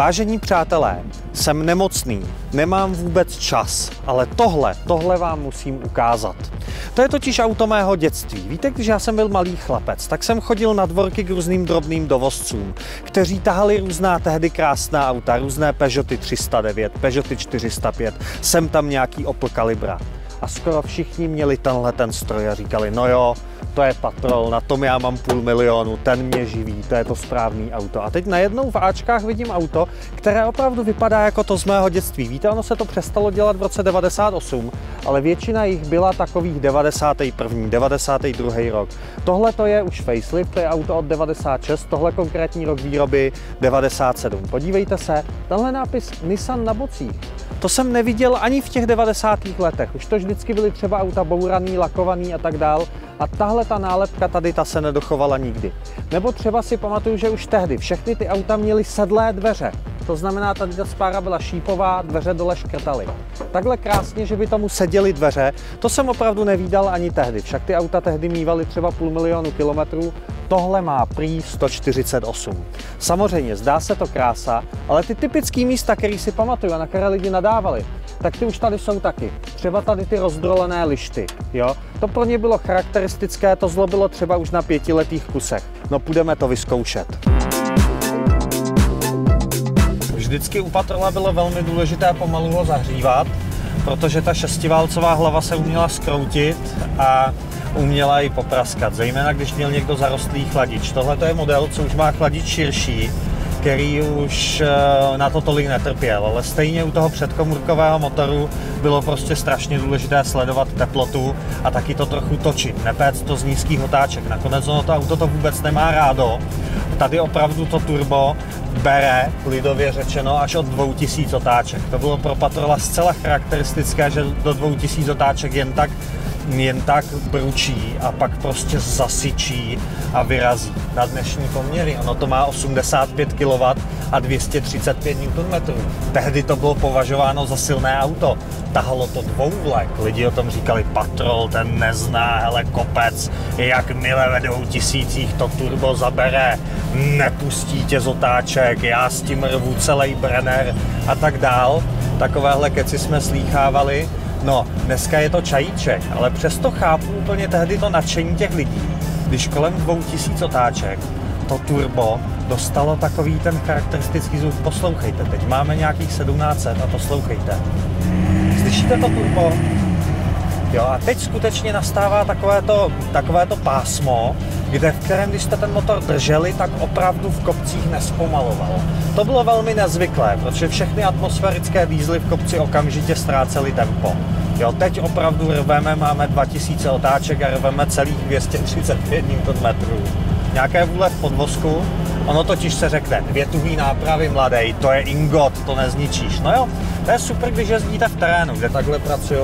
Vážení přátelé, jsem nemocný, nemám vůbec čas, ale tohle, tohle vám musím ukázat. To je totiž auto mého dětství. Víte, když já jsem byl malý chlapec, tak jsem chodil na dvorky k různým drobným dovozcům, kteří tahali různá tehdy krásná auta, různé Peugeoty 309, Peugeoty 405, jsem tam nějaký Opel Calibra. A skoro všichni měli tenhle ten stroj a říkali, no jo, to je patrol, na tom já mám půl milionu, ten mě živí, to je to správný auto. A teď najednou v Ačkách vidím auto, které opravdu vypadá jako to z mého dětství. Víte, ono se to přestalo dělat v roce 98, ale většina jich byla takových 91. 92. rok. Tohle to je už facelift, to je auto od 96, tohle konkrétní rok výroby 97. Podívejte se, tenhle nápis Nissan na bocích. To jsem neviděl ani v těch 90. letech. Už to vždycky byly třeba auta bouraný, lakovaný a tak dál. A tahle ta nálepka tady ta se nedochovala nikdy. Nebo třeba si pamatuju, že už tehdy všechny ty auta měly sedlé dveře. To znamená, tady ta spára byla šípová, dveře dole škrtaly. Takhle krásně, že by tomu seděly dveře, to jsem opravdu nevídal ani tehdy. Však ty auta tehdy mývaly třeba půl milionu kilometrů, tohle má prý 148. Samozřejmě, zdá se to krása, ale ty typické místa, které si pamatuju a na které lidi nadávali, tak ty už tady jsou taky. Třeba tady ty rozdrolené lišty, jo. To pro ně bylo charakteristické, to zlo bylo třeba už na pětiletých kusech. No půjdeme to vyzkoušet. Vždycky u patrola bylo velmi důležité pomalu ho zahřívat, protože ta šestiválcová hlava se uměla skroutit a uměla i popraskat, zejména když měl někdo zarostlý chladič. Tohle je model, co už má chladič širší, který už eh, na to tolik netrpěl, ale stejně u toho předkomůrkového motoru bylo prostě strašně důležité sledovat teplotu a taky to trochu točit, nepéct to z nízkých otáček. Nakonec ono to auto to vůbec nemá rádo. Tady opravdu to turbo bere, lidově řečeno, až od 2000 otáček. To bylo pro Patrola zcela charakteristické, že do 2000 otáček jen tak jen tak bručí a pak prostě zasyčí a vyrazí na dnešní poměry. Ono to má 85 kW a 235 Nm. Tehdy to bylo považováno za silné auto. Tahalo to dvouvlek. Lidi o tom říkali, patrol, ten nezná, hele, kopec, jak mile vedou tisících, to turbo zabere, nepustí tě z otáček, já s tím rvu celý Brenner a tak dál. Takovéhle keci jsme slýchávali No, dneska je to čajíček, ale přesto chápu úplně tehdy to nadšení těch lidí, když kolem 2000 otáček to turbo dostalo takový ten charakteristický zvuk. Poslouchejte, teď máme nějakých 1700 a poslouchejte. Slyšíte to turbo? Jo, a teď skutečně nastává takovéto, takovéto pásmo, kde v kterém, když jste ten motor drželi, tak opravdu v kopcích nespomaloval. To bylo velmi nezvyklé, protože všechny atmosférické výzly v kopci okamžitě ztrácely tempo. Jo, teď opravdu rveme, máme 2000 otáček a rveme celých 235 Nm. Nějaké vůle v podvozku, ono totiž se řekne, větuvý nápravy mladý, to je ingot, to nezničíš. No jo, to je super, když jezdíte v terénu, kde takhle pracují,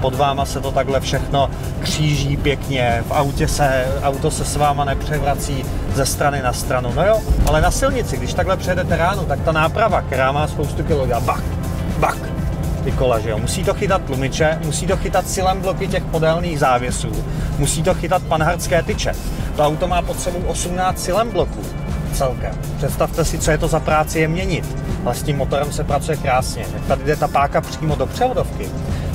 pod váma se to takhle všechno kříží pěkně, v autě se, auto se s váma nepřevrací ze strany na stranu. No jo, ale na silnici, když takhle přejedete ránu, tak ta náprava, která má spoustu kilo, dělá bak, bak, ty kola, že jo. Musí to chytat tlumiče, musí to chytat silem bloky těch podélných závěsů, musí to chytat panhardské tyče. To auto má pod sebou 18 silem bloků celkem. Představte si, co je to za práci je měnit. Ale s tím motorem se pracuje krásně. Jak tady jde ta páka přímo do převodovky,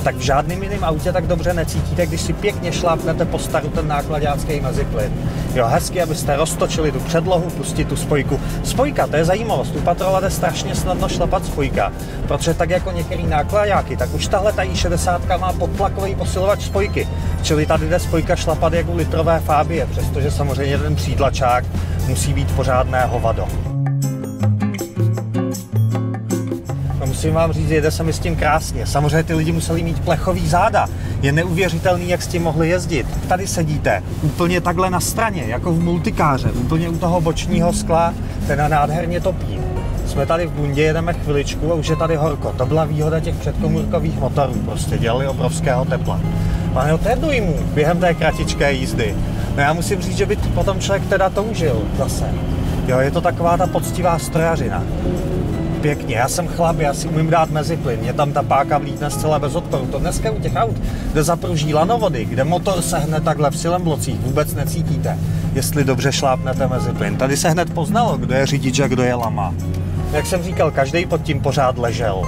tak v žádném jiném autě tak dobře necítíte, když si pěkně šlápnete po staru ten nákladácký meziplyn. Jo, hezky, abyste roztočili tu předlohu, pustit tu spojku. Spojka, to je zajímavost. U Patrola jde strašně snadno šlapat spojka, protože tak jako některý nákladáky, tak už tahle ta i60 má podtlakový posilovač spojky. Čili tady jde spojka šlapat jako litrové fábie, přestože samozřejmě ten přítlačák musí být pořádné hovado. Musím vám říct, jede se mi s tím krásně. Samozřejmě ty lidi museli mít plechový záda. Je neuvěřitelný, jak s tím mohli jezdit. Tady sedíte úplně takhle na straně, jako v multikáře, úplně u toho bočního skla, ten nádherně topí. Jsme tady v Bundě, jedeme chviličku a už je tady horko. To byla výhoda těch předkomůrkových motorů, prostě dělali obrovského tepla. Pane, to je dojmu během té kratičké jízdy. No já musím říct, že by potom člověk teda toužil zase. Jo, je to taková ta poctivá strojařina pěkně. Já jsem chlap, já si umím dát meziplyn, mě tam ta páka vlítne zcela bez odporu. To dneska u těch aut, kde zapruží lanovody, kde motor se hned takhle v silem blocích, vůbec necítíte, jestli dobře šlápnete meziplyn. Tady se hned poznalo, kdo je řidič a kdo je lama. jak jsem říkal, každý pod tím pořád ležel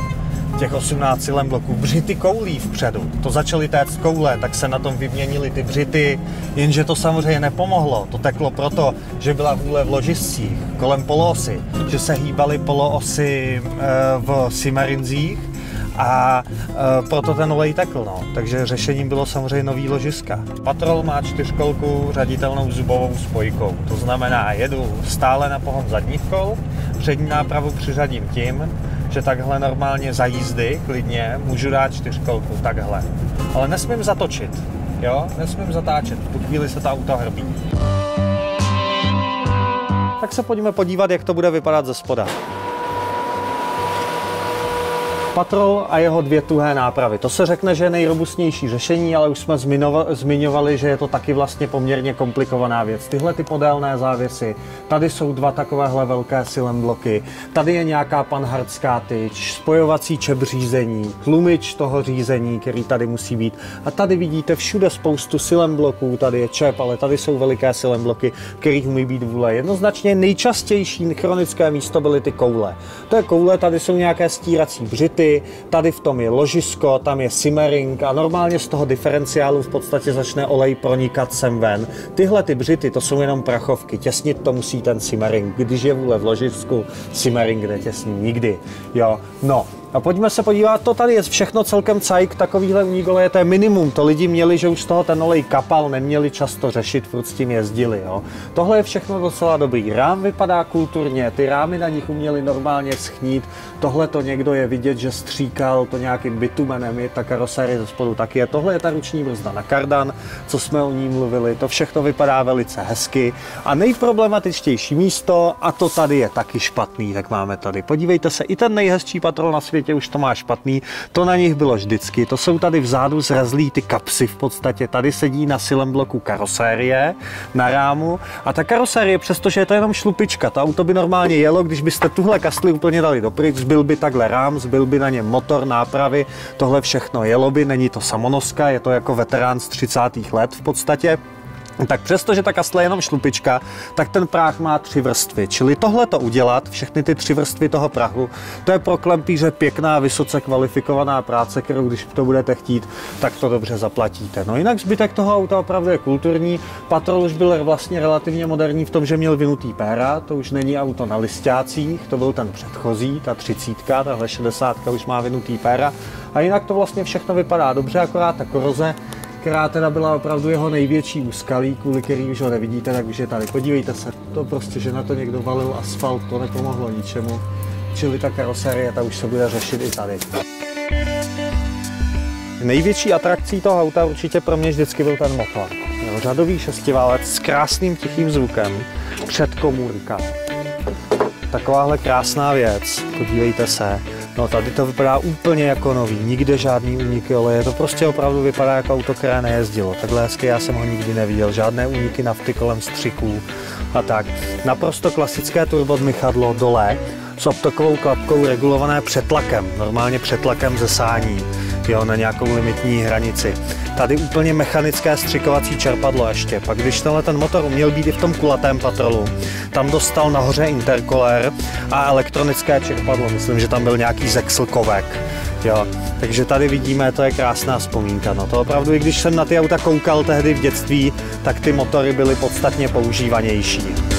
těch 18 silem bloků. Břity koulí vpředu, to začaly téct koule, tak se na tom vyměnily ty břity, jenže to samozřejmě nepomohlo. To teklo proto, že byla vůle v ložiscích kolem poloosy, že se hýbaly poloosy e, v Simarinzích a e, proto ten olej tekl. No. Takže řešením bylo samozřejmě nový ložiska. Patrol má čtyřkolku řaditelnou zubovou spojkou. To znamená, jedu stále na pohon zadních kol, přední nápravu přiřadím tím, že takhle normálně za jízdy klidně můžu dát čtyřkolku, takhle. Ale nesmím zatočit, jo? Nesmím zatáčet, v tu chvíli se ta auto hrbí. Tak se pojďme podívat, jak to bude vypadat ze spoda. Patrol a jeho dvě tuhé nápravy. To se řekne, že je nejrobustnější řešení, ale už jsme zmiňovali, že je to taky vlastně poměrně komplikovaná věc. Tyhle ty podélné závěsy, tady jsou dva takovéhle velké silem bloky, tady je nějaká panhardská tyč, spojovací čep řízení, tlumič toho řízení, který tady musí být. A tady vidíte všude spoustu silem bloků, tady je čep, ale tady jsou veliké silem bloky, kterých může být vůle. Jednoznačně nejčastější chronické místo byly ty koule. To je koule, tady jsou nějaké stírací břity, tady v tom je ložisko, tam je simmering a normálně z toho diferenciálu v podstatě začne olej pronikat sem ven. Tyhle ty břity, to jsou jenom prachovky, těsnit to musí ten simmering. Když je vůle v ložisku, simmering netěsní nikdy. Jo, no, a pojďme se podívat, to tady je všechno celkem cajk, takovýhle unik oleje, to je minimum. To lidi měli, že už z toho ten olej kapal, neměli často řešit, furt s tím jezdili. Jo. Tohle je všechno docela dobrý. Rám vypadá kulturně, ty rámy na nich uměli normálně schnít. Tohle to někdo je vidět, že stříkal to nějakým bitumenem, je ta karoserie ze spodu taky je. Tohle je ta ruční brzda na kardan, co jsme o ní mluvili. To všechno vypadá velice hezky. A nejproblematičtější místo, a to tady je taky špatný, tak máme tady. Podívejte se, i ten nejhezčí patrol na světě světě už to má špatný. To na nich bylo vždycky. To jsou tady vzadu zrazlí ty kapsy v podstatě. Tady sedí na silem bloku karosérie na rámu a ta karosérie, přestože je to jenom šlupička, to auto by normálně jelo, když byste tuhle kastli úplně dali dopryč, byl by takhle rám, byl by na něm motor, nápravy, tohle všechno jelo by, není to samonoska, je to jako veterán z 30. let v podstatě tak přesto, že ta kastle je jenom šlupička, tak ten práh má tři vrstvy. Čili tohle to udělat, všechny ty tři vrstvy toho prahu, to je pro klempíře pěkná, vysoce kvalifikovaná práce, kterou když to budete chtít, tak to dobře zaplatíte. No jinak zbytek toho auta opravdu je kulturní. Patrol už byl vlastně relativně moderní v tom, že měl vynutý péra, to už není auto na listácích, to byl ten předchozí, ta třicítka, tahle 60 už má vynutý péra. A jinak to vlastně všechno vypadá dobře, akorát ta koroze která teda byla opravdu jeho největší úskalí, kvůli který už ho nevidíte, tak už je tady. Podívejte se, to prostě, že na to někdo valil asfalt, to nepomohlo ničemu. Čili ta karoserie, ta už se bude řešit i tady. Největší atrakcí toho auta určitě pro mě vždycky byl ten motor. Jo, řadový šestiválec s krásným tichým zvukem, předkomůrka. Takováhle krásná věc, podívejte se. No tady to vypadá úplně jako nový, nikde žádný úniky oleje, to prostě opravdu vypadá jako auto, které nejezdilo. Takhle hezky já jsem ho nikdy neviděl, žádné úniky nafty kolem střiků a tak. Naprosto klasické turbodmychadlo dole s optokovou klapkou regulované přetlakem, normálně přetlakem ze sání, jo, na nějakou limitní hranici. Tady úplně mechanické střikovací čerpadlo ještě. Pak když tenhle ten motor měl být i v tom kulatém patrolu, tam dostal nahoře interkoler a elektronické čerpadlo. Myslím, že tam byl nějaký zexlkovek. Jo. Takže tady vidíme, to je krásná vzpomínka. No to opravdu, i když jsem na ty auta koukal tehdy v dětství, tak ty motory byly podstatně používanější.